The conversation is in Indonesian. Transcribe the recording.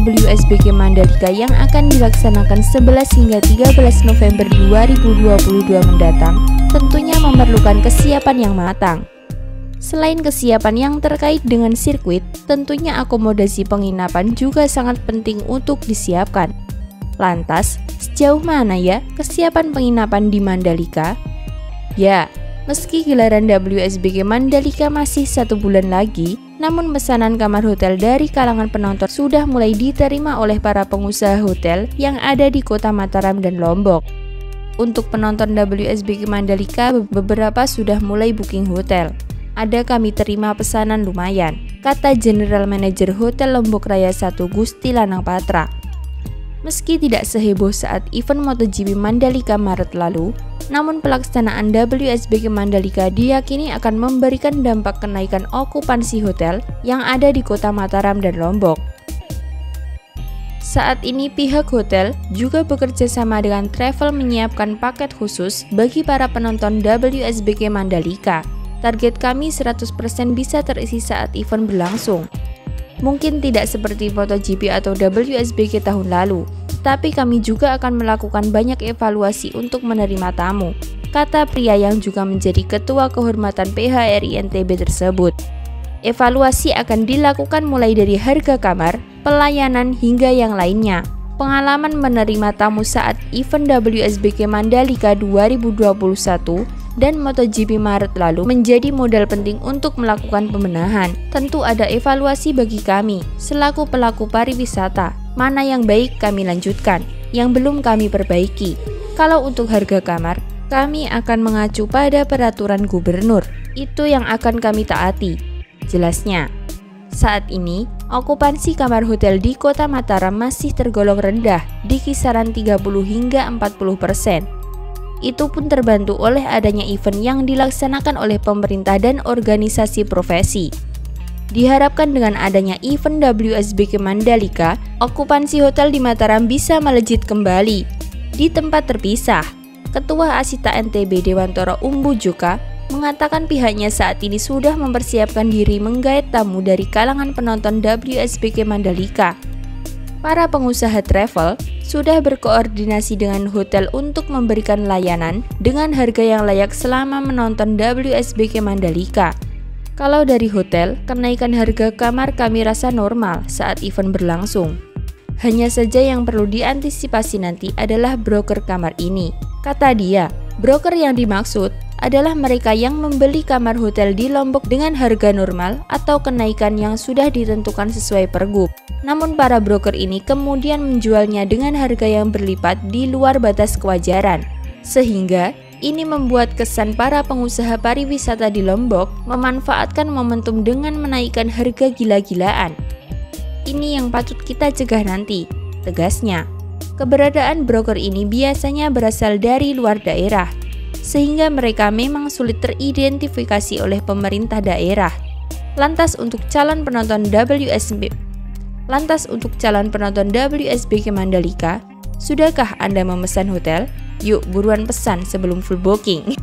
WSBK Mandalika yang akan dilaksanakan 11 hingga 13 November 2022 mendatang tentunya memerlukan kesiapan yang matang. Selain kesiapan yang terkait dengan sirkuit, tentunya akomodasi penginapan juga sangat penting untuk disiapkan. Lantas, sejauh mana ya kesiapan penginapan di Mandalika? Ya, meski gelaran WSBK Mandalika masih satu bulan lagi, namun pesanan kamar hotel dari kalangan penonton sudah mulai diterima oleh para pengusaha hotel yang ada di kota Mataram dan Lombok. Untuk penonton WSBK Mandalika, beberapa sudah mulai booking hotel ada kami terima pesanan lumayan, kata General Manager Hotel Lombok Raya 1 Gusti Lanang Patra. Meski tidak seheboh saat event MotoGP Mandalika Maret lalu, namun pelaksanaan WSBK Mandalika diyakini akan memberikan dampak kenaikan okupansi hotel yang ada di kota Mataram dan Lombok. Saat ini pihak hotel juga bekerja sama dengan travel menyiapkan paket khusus bagi para penonton WSBK Mandalika Target kami 100% bisa terisi saat event berlangsung. Mungkin tidak seperti MotoGP atau WSBK tahun lalu, tapi kami juga akan melakukan banyak evaluasi untuk menerima tamu, kata pria yang juga menjadi ketua kehormatan PHRI NTB tersebut. Evaluasi akan dilakukan mulai dari harga kamar, pelayanan hingga yang lainnya. Pengalaman menerima tamu saat event WSBK Mandalika 2021 dan MotoGP Maret lalu menjadi modal penting untuk melakukan pembenahan. Tentu ada evaluasi bagi kami selaku pelaku pariwisata. Mana yang baik kami lanjutkan, yang belum kami perbaiki. Kalau untuk harga kamar, kami akan mengacu pada peraturan gubernur. Itu yang akan kami taati. Jelasnya, saat ini, okupansi kamar hotel di kota Mataram masih tergolong rendah di kisaran 30 hingga 40 persen itu pun terbantu oleh adanya event yang dilaksanakan oleh pemerintah dan organisasi profesi. Diharapkan dengan adanya event WSBK Mandalika, okupansi hotel di Mataram bisa melejit kembali. Di tempat terpisah, Ketua Asita NTB Dewantoro Umbu Joka mengatakan pihaknya saat ini sudah mempersiapkan diri menggait tamu dari kalangan penonton WSBK Mandalika. Para pengusaha travel sudah berkoordinasi dengan hotel untuk memberikan layanan dengan harga yang layak selama menonton WSBK Mandalika. Kalau dari hotel, kenaikan harga kamar kami rasa normal saat event berlangsung. Hanya saja yang perlu diantisipasi nanti adalah broker kamar ini. Kata dia, broker yang dimaksud adalah mereka yang membeli kamar hotel di Lombok dengan harga normal atau kenaikan yang sudah ditentukan sesuai pergub. Namun para broker ini kemudian menjualnya dengan harga yang berlipat di luar batas kewajaran. Sehingga ini membuat kesan para pengusaha pariwisata di Lombok memanfaatkan momentum dengan menaikkan harga gila-gilaan. Ini yang patut kita cegah nanti, tegasnya. Keberadaan broker ini biasanya berasal dari luar daerah, sehingga mereka memang sulit teridentifikasi oleh pemerintah daerah. Lantas untuk calon penonton WSB Lantas untuk calon penonton WSBK Mandalika, sudahkah Anda memesan hotel? Yuk buruan pesan sebelum full booking.